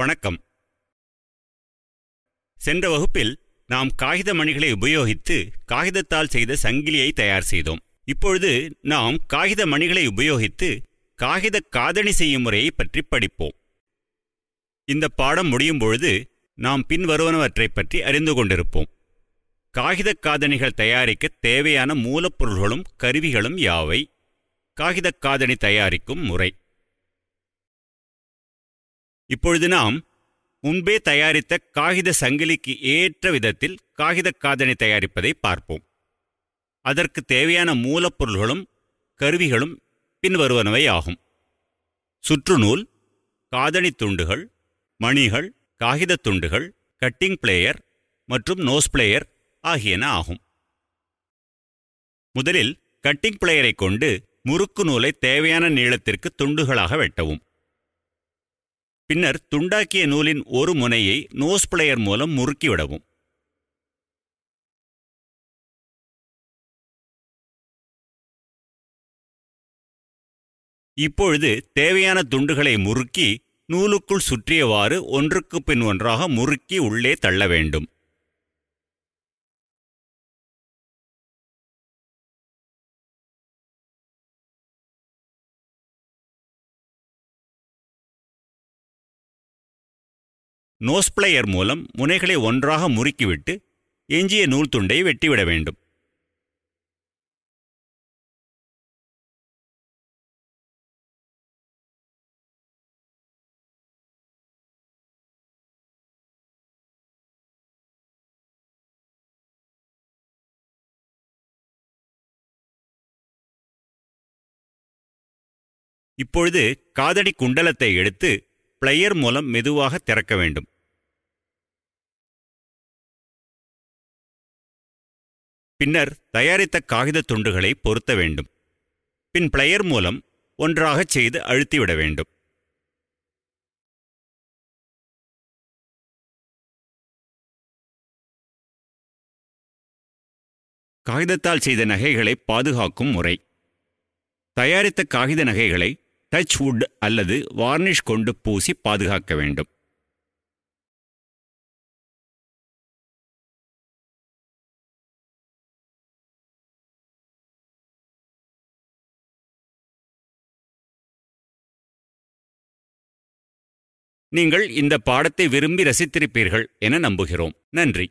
வணக்கம். சென்ற வகுப்பில் நாம் காகித மணிகளை உபயோகித்து காகிதத்தால் செய்த சங்கிலியை தயார் செய்தோம். இப்பொழுது நாம் காகித மணிகளை உபயோகித்து காகித காதணி செய்யும் முறையை பற்றி படிப்போம். இந்த பாடம் முடியும் பொழுது நாம் பின்வருவனவற்றைப் பற்றி அறிந்து கொண்டிருப்போம். காகித காதணிகள் தயாரிக்க தேவையான மூலப்பொருள்களும் கருவிகளும் யாவை? காகித காதணி தயாரிக்கும் முறை. இப்பொழுது நாம் முன்பே தயாரித்த காகித சங்கிலிக்கு ஏற்ற விதத்தில் காகித காதணி தயாரிப்பதை பார்ப்போம். அதற்கு தேவையான மூலப்பொருள்களும் கருவிகளும் பின்வருவனவை ஆகும். சுற்றுநூல் காதணி துண்டுகள் மணிகள் காகித துண்டுகள் கட்டிங் பிளேயர் மற்றும் நோஸ் பிளேயர் ஆகியன ஆகும். முதலில் கட்டிங் பிளேயரை கொண்டு முறுக்கு நூலை தேவையான நீளத்திற்கு துண்டுகளாக வெட்டவும். பின்னர் துண்டாக்கிய நூலின் ஒரு முனையை நோஸ் பிளேயர் மூலம் முறுக்கிவிடவும். இப்பொழுது தேவையான துண்டுகளை முறுக்கி நூலுக்குள் சுற்றியவாறு ஒன்றுக்கு பின் ஒன்றாக முறுக்கி உள்ளே தள்ள வேண்டும். நோஸ் பிளேயர் மூலம் முனைகளை ஒன்றாக முறுக்கிவிட்டு எஞ்சிய நூல் துண்டை வெட்டிவிட வேண்டும். இப்பொழுது காதடி குண்டலத்தை எடுத்து பிளையர் மூலம் மெதுவாக திறக்க வேண்டும். பின்னர் தயாரித்த காகித துண்டுகளை பொருத்த வேண்டும். பின் பிளையர் மூலம் ஒன்றாகச் செய்து அழுத்திவிட வேண்டும். காகிதத்தால் செய்த நகைகளை பாதுகாக்கும் முறை. தயாரித்த காகித நகைகளை டச் வுட் அல்லது வார்னிஷ் கொண்டு பூசி பாதுகாக்க வேண்டும். நீங்கள் இந்த பாடத்தை விரும்பி ரசித்திருப்பீர்கள் என நம்புகிறோம். நன்றி.